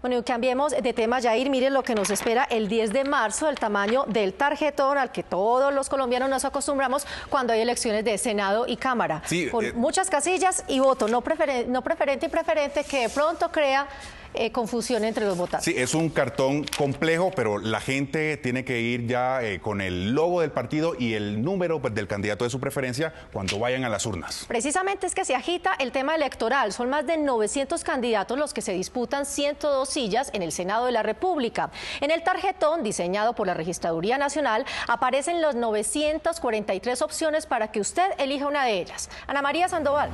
Bueno, y cambiemos de tema, Jair. Miren lo que nos espera el 10 de marzo, el tamaño del tarjetón al que todos los colombianos nos acostumbramos cuando hay elecciones de Senado y Cámara. con eh, muchas casillas y voto no, no preferente y preferente que de pronto crea eh, confusión entre los votantes. Sí, es un cartón complejo, pero la gente tiene que ir ya eh, con el logo del partido y el número pues, del candidato de su preferencia cuando vayan a las urnas. Precisamente es que se agita el tema electoral. Son más de 900 candidatos los que se disputan 102 sillas en el Senado de la República. En el tarjetón diseñado por la Registraduría Nacional aparecen las 943 opciones para que usted elija una de ellas. Ana María Sandoval.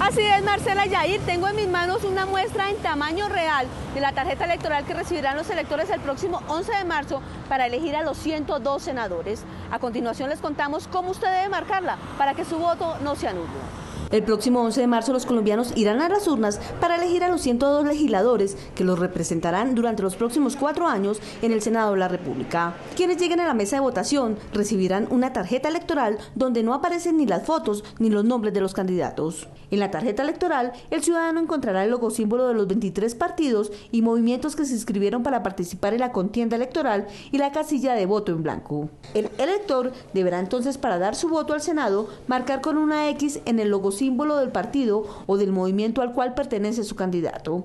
Así es, Marcela Yair, tengo en mis manos una muestra en tamaño real de la tarjeta electoral que recibirán los electores el próximo 11 de marzo para elegir a los 102 senadores. A continuación les contamos cómo usted debe marcarla para que su voto no se anule. El próximo 11 de marzo los colombianos irán a las urnas para elegir a los 102 legisladores que los representarán durante los próximos cuatro años en el Senado de la República. Quienes lleguen a la mesa de votación recibirán una tarjeta electoral donde no aparecen ni las fotos ni los nombres de los candidatos. En la tarjeta electoral, el ciudadano encontrará el logo símbolo de los 23 partidos y movimientos que se inscribieron para participar en la contienda electoral y la casilla de voto en blanco. El elector deberá entonces, para dar su voto al Senado, marcar con una X en el logo símbolo símbolo del partido o del movimiento al cual pertenece su candidato.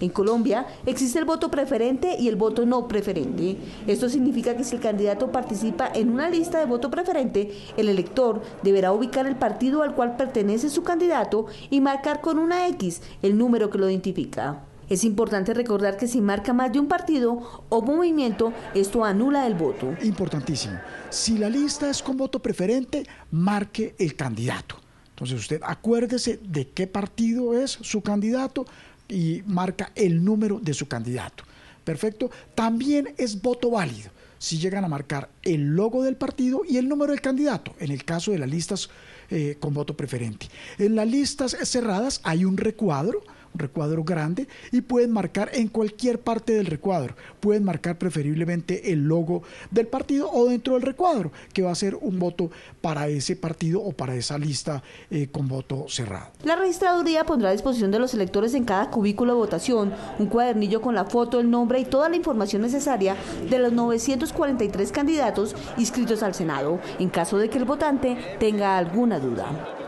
En Colombia existe el voto preferente y el voto no preferente. Esto significa que si el candidato participa en una lista de voto preferente, el elector deberá ubicar el partido al cual pertenece su candidato y marcar con una X el número que lo identifica. Es importante recordar que si marca más de un partido o movimiento, esto anula el voto. Importantísimo. Si la lista es con voto preferente, marque el candidato. Entonces usted acuérdese de qué partido es su candidato y marca el número de su candidato. Perfecto. También es voto válido si llegan a marcar el logo del partido y el número del candidato, en el caso de las listas eh, con voto preferente. En las listas cerradas hay un recuadro recuadro grande y pueden marcar en cualquier parte del recuadro. Pueden marcar preferiblemente el logo del partido o dentro del recuadro, que va a ser un voto para ese partido o para esa lista eh, con voto cerrado. La registraduría pondrá a disposición de los electores en cada cubículo de votación un cuadernillo con la foto, el nombre y toda la información necesaria de los 943 candidatos inscritos al Senado, en caso de que el votante tenga alguna duda.